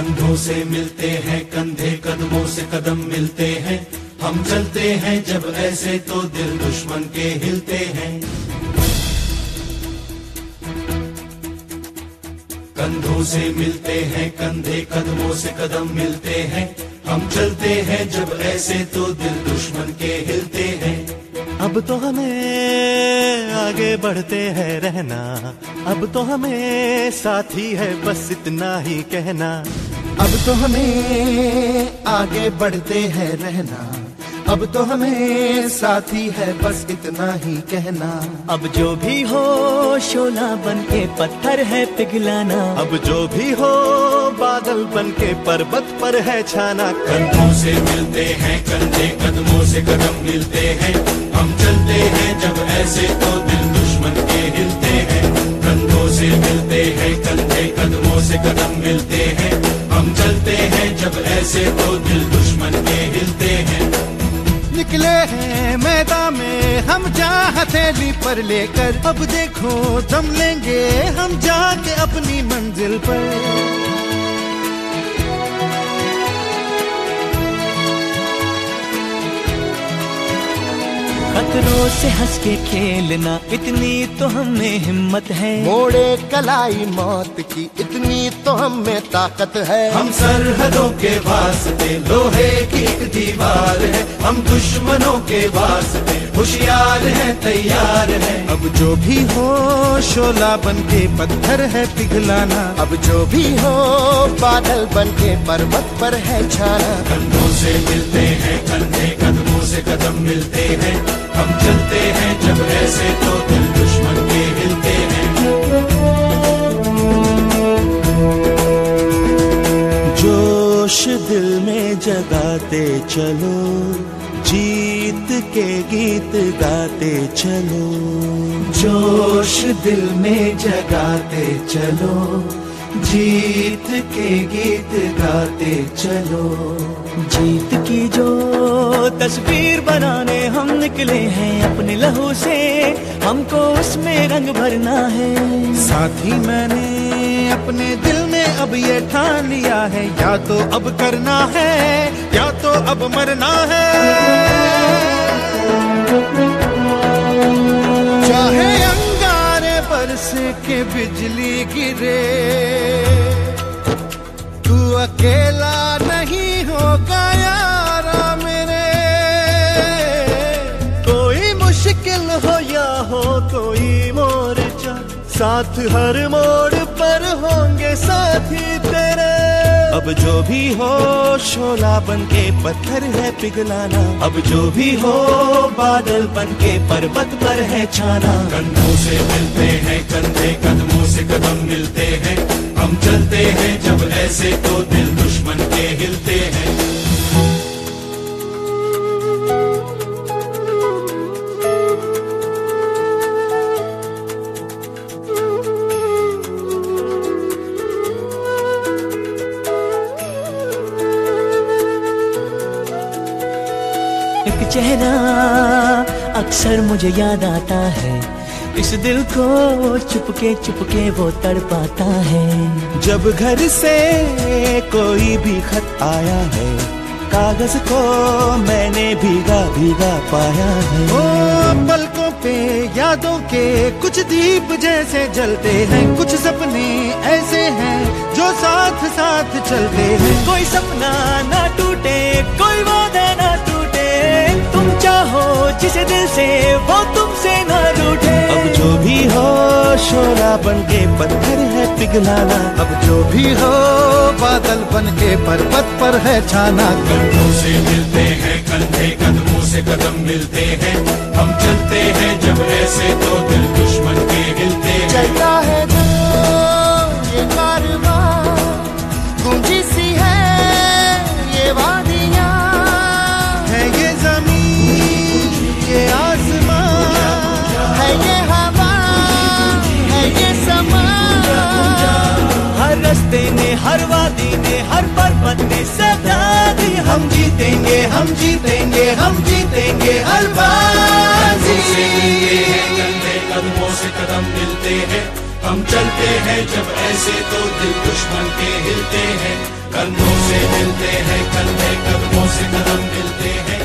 कंधों से मिलते हैं, कंधे कदमों से कदम मिलते हैं। हम चलते हैं जब ऐसे तो दिल दुश्मन के हिलते हैं। कंधों से मिलते हैं, कंधे कदमों से कदम मिलते हैं। हम चलते हैं जब ऐसे तो दिल दुश्मन के हिलते हैं। अब तो हमें आगे बढ़ते हैं रहना। अब तो हमें साथी है बस इतना ही कहना। अब तो हमें आगे बढ़ते हैं रहना। अब तो हमें साथी है बस इतना ही कहना। अब जो भी हो शोला बन के पत्थर है पिघलाना। अब जो भी हो बादल बन के पर्वत पर है छाना। कंधों से मिलते हैं कंधे कदमों से कदम मिलते हैं। हम चलते हैं जब ऐसे तो दिल दुश्मन के हिलते हैं। कंधों से मिलते हैं कंधे कदमों से कदम मिलते हैं। हम चलते हैं जब ऐसे तो दिल दुश्मन के हिलते हैं। निकले हैं मैदान में, हम जा हथेली पर लेकर। अब देखो, दम लेंगे, हम जाके अपनी मंजिल पर। खतरों से हंस के खेलना इतनी तो हमें हिम्मत है। मोड़े कलाई मौत की इतनी तो हमें ताकत है। हम सरहदों के वास्ते लोहे की एक दीवार है। हम दुश्मनों के वास्ते होशियार है तैयार है। अब जो भी हो शोला बन के पत्थर है पिघलाना। अब जो भी हो बादल बन के पर्वत पर है छाना। कंधों से मिलते हैं कंधे कदमों से कदम मिलते हैं। हम चलते हैं जब ऐसे तो दिल दुश्मन के हिलते हैं। जोश दिल में जगाते चलो, जीत के गीत गाते चलो। जोश दिल में जगाते चलो, जीत के गीत गाते चलो। जीत की जो तस्वीर बनाने हम निकले हैं अपने लहू से। हमको उसमें रंग भरना है। साथी मैंने अपने दिल में अब ये ठान लिया है, या तो अब करना है, या तो अब मरना है। चाहे अंगारे बरस के बिजली गिरे कोई मोर्चा साथ हर मोड़ पर होंगे साथी तेरे। अब जो भी हो, शोला बन के पत्थर है पिघलाना। अब जो भी हो, बादल बन के पर्वत पर है छाना। कंधों से मिलते हैं, कंधे कदमों से कदम मिलते हैं। हम चलते हैं जब ऐसे तो दिल दुश्मन के हिलते एक चेहरा अक्सर मुझे याद आता है। इस दिल को चुपके चुपके वो तड़पाता है। जब घर से कोई भी खत आया है, कागज़ को मैंने भीगा भीगा पाया है। ओ, पलकों पे, यादों के कुछ दीप जैसे जलते हैं। कुछ सपने ऐसे हैं जो साथ साथ चलते हैं। कोई सपना ना पिघलाना। अब जो भी हो बादल बन के पर्वत पर है छाना। कंधों से मिलते हैं कंधे कदमों से कदम मिलते हैं। हम चलते हैं जब ऐसे तो दिल दुश्मन के हिलते हैं। जीतेंगे हम जीतेंगे हम जीतेंगे हर बार। कदमों से कदम मिलते हैं। हम चलते हैं जब ऐसे तो दिल दुश्मन के हिलते हैं। कंधों से मिलते हैं कंधे कदमों से कदम मिलते हैं।